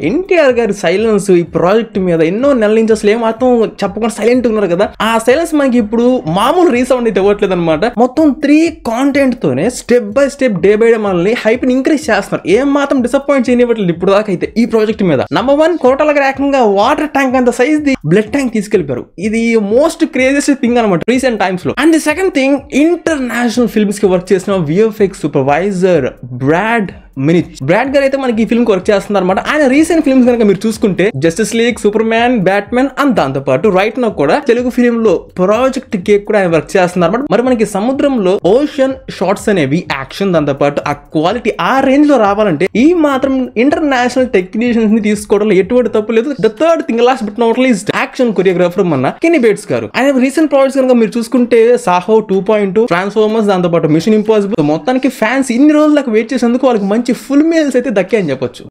ఎన్టీఆర్ గారి సైలెన్స్ ఈ ప్రాజెక్ట్ మీద ఎన్నో నెలల నుంచి అసలు ఏమాత్రం చెప్పకుండా సైలెంట్ ఉన్నారు కదా. ఆ సైలెన్స్ మనకి ఇప్పుడు మామూలు రీసౌండ్ అయితే ఇవ్వట్లేదు అనమాట మొత్తం త్రీ కాంటెంట్ తోనే step by step day by day మనల్ని హైప్ని ఇంక్రీజ్ చేస్తున్నారు. ఏం మాత్రం డిసప్పాయింట్ చేయనివ్వట్లేదు ఇప్పుడు దాకా అయితే ఈ ప్రాజెక్ట్ మీద. నంబర్ వన్ కోటలకు ఏకంగా వాటర్ ట్యాంక్ అంత సైజ్ ది బ్లడ్ ట్యాంక్ తీసుకెళ్ళిపారు ఇది మోస్ట్ క్రేజియస్ట్ థింగ్ అనమాట రీసెంట్ టైమ్స్లో. And the second thing international ఫిల్మ్స్కి work చేసిన VFX supervisor Brad Minnich. Brad గారు అయితే మనకి ఈ ఫిల్మ్ వర్క్ చేస్తున్నారు అనమాట ఆయన రీసెంట్ ఫిల్మ్స్ కనుక మీరు చూసుకుంటే Justice League Superman Batman and దాంతో పాటు రైట్ నో కూడా తెలుగు ఫిలిం లో ప్రాజెక్ట్ కేక్ కూడా ఆయన వర్క్ చేస్తున్నారు అనమాట మరి మనకి సముద్రంలో ఓషన్ షార్ట్స్ అనేవి యాక్షన్ దాంతో పాటు ఆ క్వాలిటీ ఆ రేంజ్లో రావాలంటే ఈ మాత్రం ఇంటర్నేషనల్ టెక్నీషియన్స్ని తీసుకోవడంలో ఎటువంటి తప్పు లేదు. The third thing last but not least action choreographer మన కెనీ బేట్స్ గారు. ఆయన రీసెంట్ ప్రాజెక్ట్స్ కనుక మీరు చూసుకుంటే సాహో టూ పాయింట్ ట్రాన్స్ఫార్మర్స్ దాంతో పాటు మిషన్ ఇంపాసిబుల్ మొత్తానికి ఫ్యాన్స్ ఇన్ని రోజులకు వెయిట్ చేసేందుకు వాళ్ళకి మంచి మంచి ఫుల్ మేల్స్ అయితే దక్కాయని చెప్పొచ్చు.